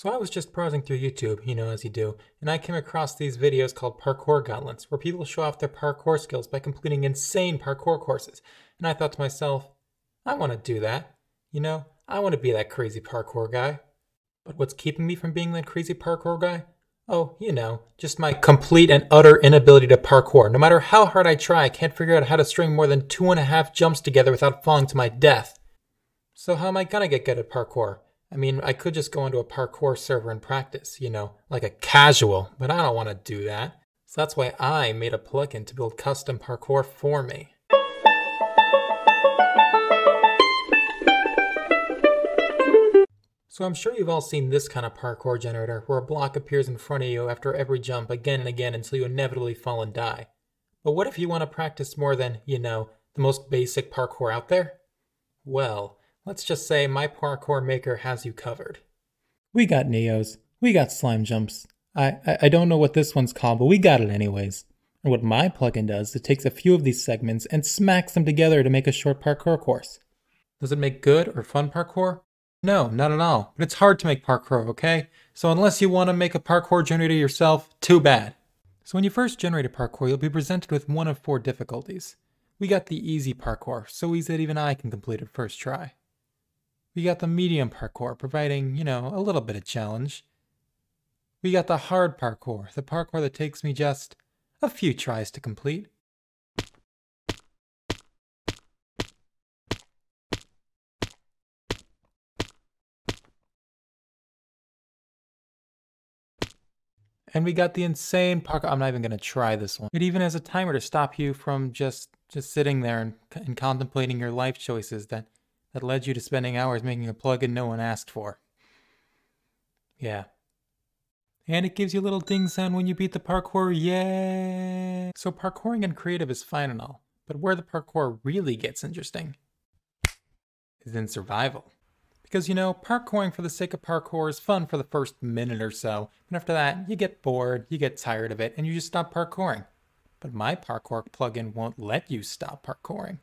So I was just browsing through YouTube, you know, as you do, and I came across these videos called Parkour Gauntlets, where people show off their parkour skills by completing insane parkour courses. And I thought to myself, I want to do that. You know, I want to be that crazy parkour guy. But what's keeping me from being that crazy parkour guy? Oh, you know, just my complete and utter inability to parkour. No matter how hard I try, I can't figure out how to string more than two and a half jumps together without falling to my death. So how am I gonna get good at parkour? I mean, I could just go into a parkour server and practice, you know, like a casual, but I don't want to do that. So that's why I made a plugin to build custom parkour for me. So I'm sure you've all seen this kind of parkour generator where a block appears in front of you after every jump again and again until you inevitably fall and die. But what if you want to practice more than, you know, the most basic parkour out there? Well, let's just say my parkour maker has you covered. We got Neos. We got slime jumps. I, I, I don't know what this one's called, but we got it anyways. And what my plugin does, it takes a few of these segments and smacks them together to make a short parkour course. Does it make good or fun parkour? No, not at all. But it's hard to make parkour, okay? So unless you want to make a parkour generator yourself, too bad. So when you first generate a parkour, you'll be presented with one of four difficulties. We got the easy parkour, so easy that even I can complete it first try. We got the medium parkour, providing, you know, a little bit of challenge. We got the hard parkour, the parkour that takes me just a few tries to complete. And we got the insane parkour. I'm not even going to try this one. It even has a timer to stop you from just just sitting there and, and contemplating your life choices that, that led you to spending hours making a plugin no one asked for. Yeah. And it gives you a little ding sound when you beat the parkour, yay! So parkouring and creative is fine and all, but where the parkour really gets interesting is in survival. Because, you know, parkouring for the sake of parkour is fun for the first minute or so, and after that, you get bored, you get tired of it, and you just stop parkouring. But my parkour plugin won't let you stop parkouring.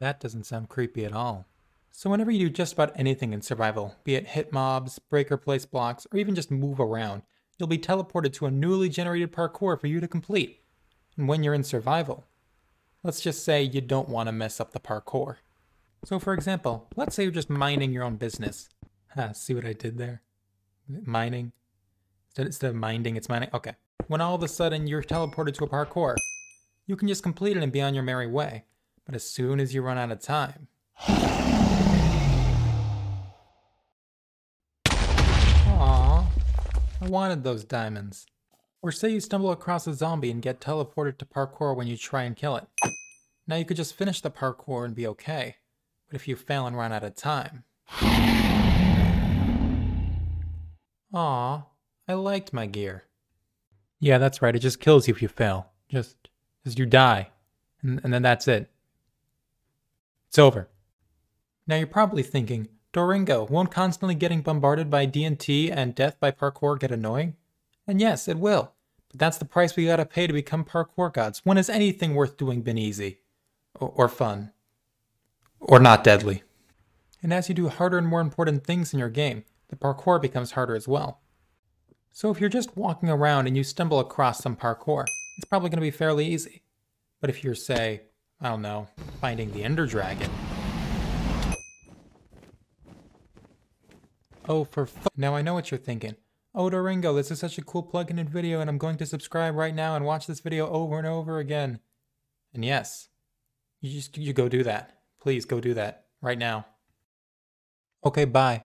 That doesn't sound creepy at all. So whenever you do just about anything in survival, be it hit mobs, break or place blocks, or even just move around, you'll be teleported to a newly generated parkour for you to complete. And when you're in survival, let's just say you don't want to mess up the parkour. So for example, let's say you're just minding your own business. See what I did there? Mining. Instead of minding, it's mining. Okay. When all of a sudden you're teleported to a parkour, you can just complete it and be on your merry way. But as soon as you run out of time... I wanted those diamonds. Or say you stumble across a zombie and get teleported to parkour when you try and kill it. Now you could just finish the parkour and be okay. But if you fail and run out of time... Aw, I liked my gear. Yeah, that's right, it just kills you if you fail. Just, just you die. And, and then that's it. It's over. Now you're probably thinking, Dooringo, won't constantly getting bombarded by TNT and death by parkour get annoying? And yes, it will. But that's the price we gotta pay to become parkour gods. When has anything worth doing been easy? or, or fun? or not deadly. And as you do harder and more important things in your game, the parkour becomes harder as well. So if you're just walking around and you stumble across some parkour, it's probably going to be fairly easy. But if you're, say, I don't know, finding the Ender Dragon. Oh, for Now I know what you're thinking. Oh, Dooringo, this is such a cool plugin and video and I'm going to subscribe right now and watch this video over and over again. And yes, you just, you go do that. Please go do that right now. Okay, bye.